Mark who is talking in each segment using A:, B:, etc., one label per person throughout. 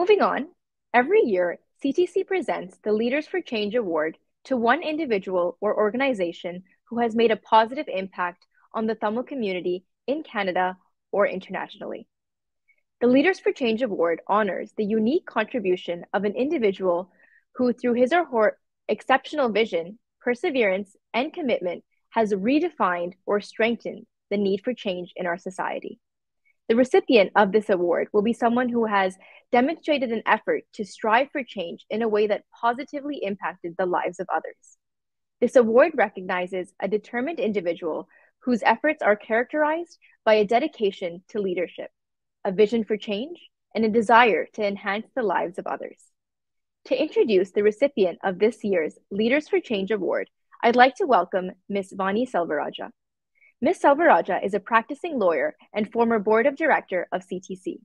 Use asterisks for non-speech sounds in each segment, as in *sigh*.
A: Moving on, every year, CTC presents the Leaders for Change Award to one individual or organization who has made a positive impact on the Tamil community in Canada or internationally. The Leaders for Change Award honors the unique contribution of an individual who, through his or her exceptional vision, perseverance, and commitment, has redefined or strengthened the need for change in our society. The recipient of this award will be someone who has demonstrated an effort to strive for change in a way that positively impacted the lives of others. This award recognizes a determined individual whose efforts are characterized by a dedication to leadership, a vision for change, and a desire to enhance the lives of others. To introduce the recipient of this year's Leaders for Change Award, I'd like to welcome Ms. Vani Selvaraja. Ms. Selvaraja is a practicing lawyer and former board of director of CTC,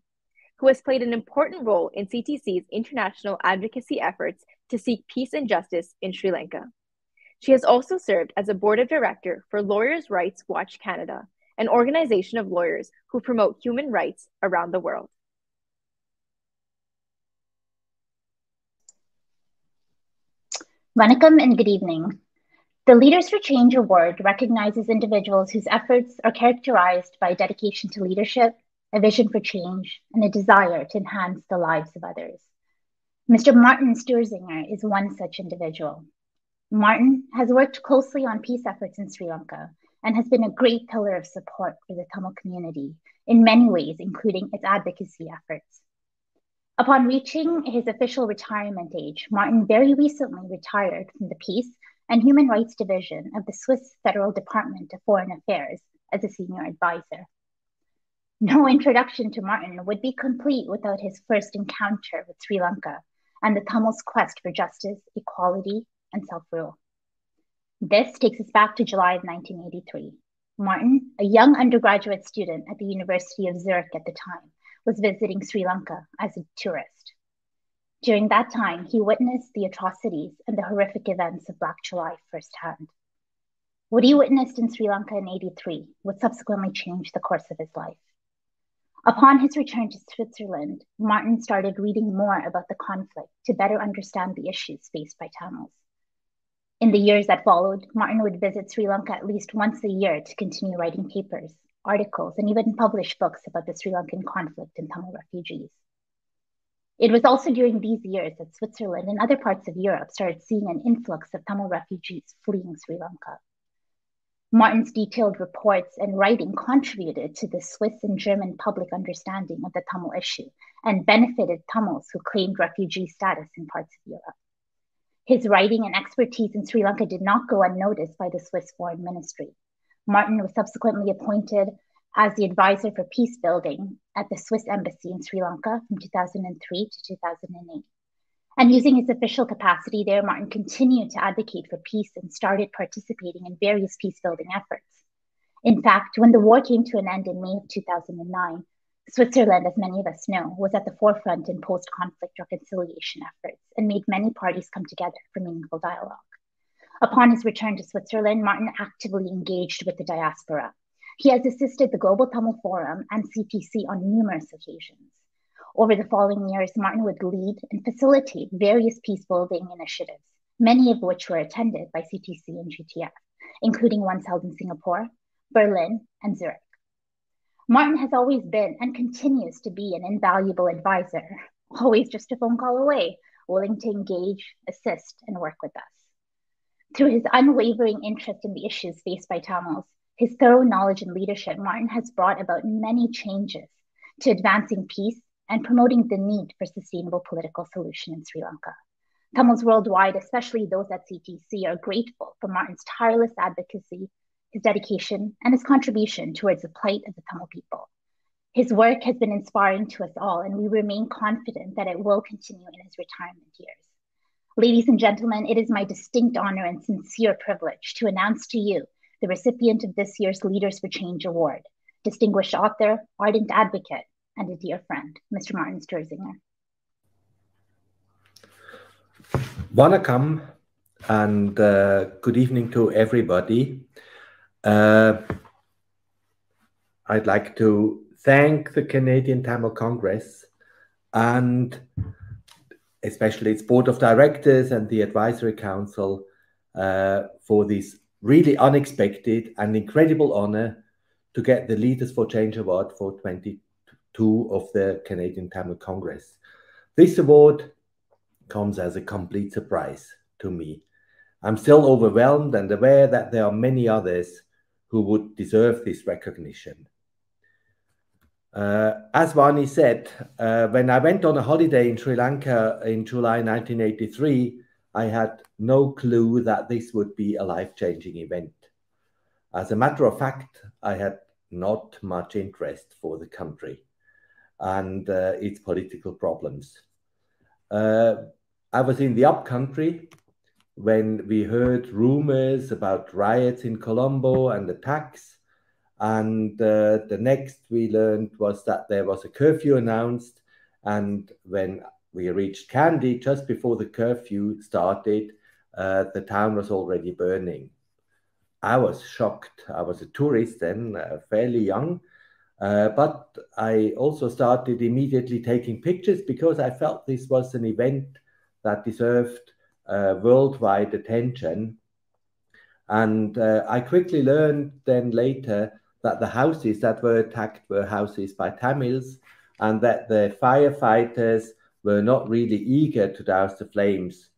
A: who has played an important role in CTC's international advocacy efforts to seek peace and justice in Sri Lanka. She has also served as a board of director for Lawyers' Rights Watch Canada, an organization of lawyers who promote human rights around the world.
B: Vanakkam and good evening. The Leaders for Change Award recognizes individuals whose efforts are characterized by dedication to leadership, a vision for change, and a desire to enhance the lives of others. Mr. Martin Stuerzinger is one such individual. Martin has worked closely on peace efforts in Sri Lanka and has been a great pillar of support for the Tamil community in many ways, including its advocacy efforts. Upon reaching his official retirement age, Martin very recently retired from the Peace and Human Rights Division of the Swiss Federal Department of Foreign Affairs as a senior advisor. No *laughs* introduction to Martin would be complete without his first encounter with Sri Lanka and the Tamils' quest for justice, equality, and self rule. This takes us back to July of 1983. Martin, a young undergraduate student at the University of Zurich at the time, was visiting Sri Lanka as a tourist. During that time, he witnessed the atrocities and the horrific events of Black July firsthand. What he witnessed in Sri Lanka in 83 would subsequently change the course of his life. Upon his return to Switzerland, Martin started reading more about the conflict to better understand the issues faced by Tamils. In the years that followed, Martin would visit Sri Lanka at least once a year to continue writing papers articles, and even publish books about the Sri Lankan conflict and Tamil refugees. It was also during these years that Switzerland and other parts of Europe started seeing an influx of Tamil refugees fleeing Sri Lanka. Martin's detailed reports and writing contributed to the Swiss and German public understanding of the Tamil issue and benefited Tamils who claimed refugee status in parts of Europe. His writing and expertise in Sri Lanka did not go unnoticed by the Swiss Foreign Ministry. Martin was subsequently appointed as the advisor for peace building at the Swiss Embassy in Sri Lanka from 2003 to 2008. And using his official capacity there, Martin continued to advocate for peace and started participating in various peace building efforts. In fact, when the war came to an end in May of 2009, Switzerland, as many of us know, was at the forefront in post conflict reconciliation efforts and made many parties come together for meaningful dialogue. Upon his return to Switzerland, Martin actively engaged with the diaspora. He has assisted the Global Tamil Forum and CTC on numerous occasions. Over the following years, Martin would lead and facilitate various peace building initiatives, many of which were attended by CTC and GTF, including ones held in Singapore, Berlin, and Zurich. Martin has always been and continues to be an invaluable advisor, always just a phone call away, willing to engage, assist, and work with us. Through his unwavering interest in the issues faced by Tamils, his thorough knowledge and leadership, Martin has brought about many changes to advancing peace and promoting the need for sustainable political solution in Sri Lanka. Tamils worldwide, especially those at CTC, are grateful for Martin's tireless advocacy, his dedication, and his contribution towards the plight of the Tamil people. His work has been inspiring to us all, and we remain confident that it will continue in his retirement years. Ladies and gentlemen, it is my distinct honor and sincere privilege to announce to you the recipient of this year's Leaders for Change Award, distinguished author, ardent advocate, and a dear friend, Mr. Martin Stuerzinger.
C: Vanakkam and uh, good evening to everybody. Uh, I'd like to thank the Canadian Tamil Congress and especially its board of directors and the advisory council uh, for this really unexpected and incredible honor to get the Leaders for Change Award for 22 of the Canadian Tamil Congress. This award comes as a complete surprise to me. I'm still overwhelmed and aware that there are many others who would deserve this recognition. Uh, as Vani said, uh, when I went on a holiday in Sri Lanka in July 1983, I had no clue that this would be a life changing event. As a matter of fact, I had not much interest for the country and uh, its political problems. Uh, I was in the upcountry when we heard rumors about riots in Colombo and attacks. And uh, the next we learned was that there was a curfew announced. And when we reached Kandy, just before the curfew started, uh, the town was already burning. I was shocked. I was a tourist then, uh, fairly young. Uh, but I also started immediately taking pictures because I felt this was an event that deserved uh, worldwide attention. And uh, I quickly learned then later that the houses that were attacked were houses by Tamils and that the firefighters were not really eager to douse the flames.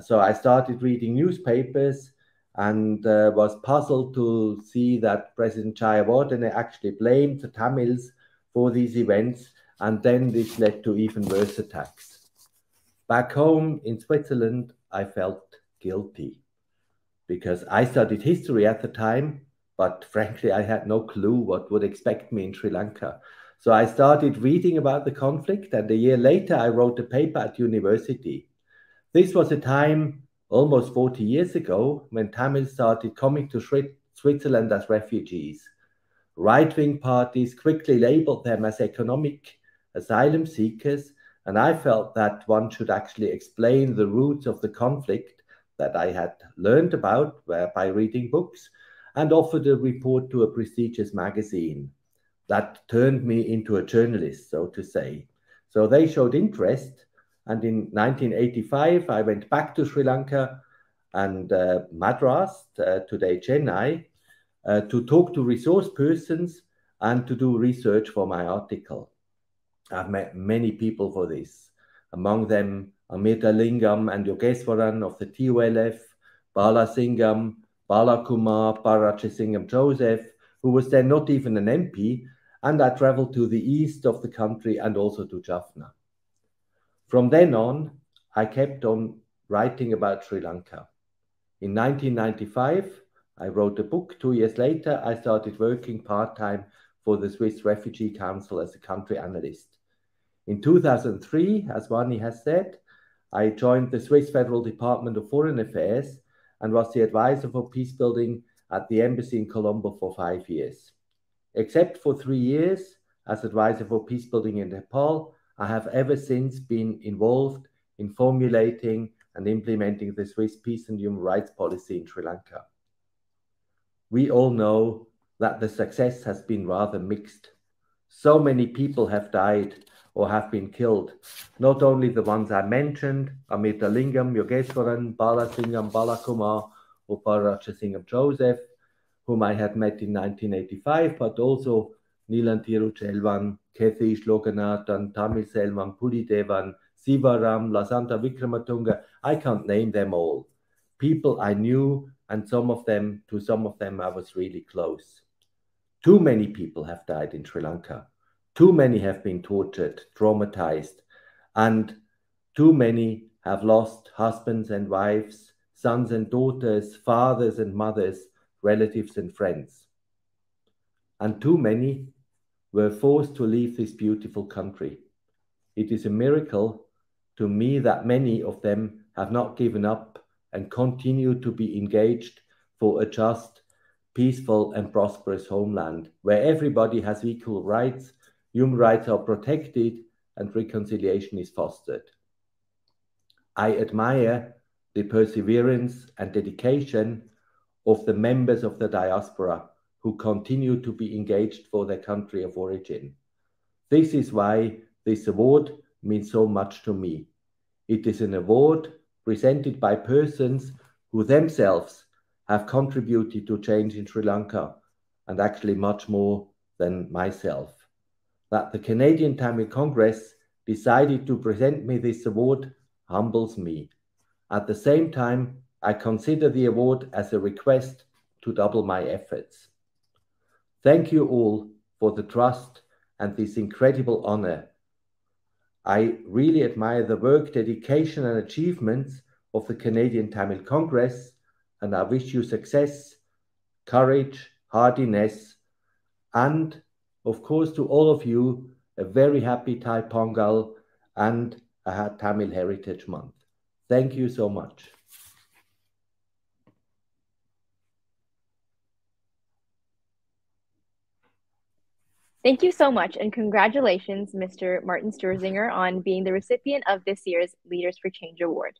C: So I started reading newspapers and uh, was puzzled to see that President Jayawardene actually blamed the Tamils for these events, and then this led to even worse attacks. Back home in Switzerland, I felt guilty because I studied history at the time, but frankly, I had no clue what would expect me in Sri Lanka. So I started reading about the conflict, and a year later, I wrote a paper at university. This was a time almost 40 years ago when Tamils started coming to Switzerland as refugees. Right wing parties quickly labeled them as economic asylum seekers, and I felt that one should actually explain the roots of the conflict that I had learned about uh, by reading books and offered a report to a prestigious magazine. That turned me into a journalist, so to say. So they showed interest and in 1985, I went back to Sri Lanka and uh, Madras, uh, today Chennai, uh, to talk to resource persons and to do research for my article. I've met many people for this, among them Amirthalingam and Yogeswaran of the TULF, Bala Singham, Balakumar, Singham Joseph, who was then not even an MP, and I traveled to the east of the country and also to Jaffna. From then on, I kept on writing about Sri Lanka. In 1995, I wrote a book. Two years later, I started working part time for the Swiss Refugee Council as a country analyst. In 2003, as Vani has said, I joined the Swiss Federal Department of Foreign Affairs and was the advisor for peace building at the embassy in Colombo for five years. Except for three years as advisor for peace building in Nepal, I have ever since been involved in formulating and implementing the Swiss peace and human rights policy in Sri Lanka. We all know that the success has been rather mixed. So many people have died or have been killed. Not only the ones I mentioned, Amirthalingam, Yogeswaran, Balasingham, Balakumar, or Pararajasingham Joseph, whom I had met in 1985, but also Neelan Tiruchelvam, Kethesh Loganathan, Thamilselvan, Pulidevan, Sivaram, Lasantha Wickrematunge. I can't name them all. People I knew, and some of them, to some of them, I was really close. Too many people have died in Sri Lanka. Too many have been tortured, traumatized, and too many have lost husbands and wives, sons and daughters, fathers and mothers, relatives and friends. And too many were forced to leave this beautiful country. It is a miracle to me that many of them have not given up and continue to be engaged for a just, peaceful, and prosperous homeland where everybody has equal rights, human rights are protected, and reconciliation is fostered. I admire the perseverance and dedication of the members of the diaspora who continue to be engaged for their country of origin. This is why this award means so much to me. It is an award presented by persons who themselves have contributed to change in Sri Lanka and actually much more than myself. That the Canadian Tamil Congress decided to present me this award humbles me. At the same time, I consider the award as a request to double my efforts. Thank you all for the trust and this incredible honor. I really admire the work, dedication, and achievements of the Canadian Tamil Congress, and I wish you success, courage, hardiness, and of course, to all of you, a very happy Thai Pongal and a Tamil Heritage Month. Thank you so much.
A: Thank you so much, and congratulations, Mr. Martin Stuerzinger, on being the recipient of this year's Leaders for Change Award.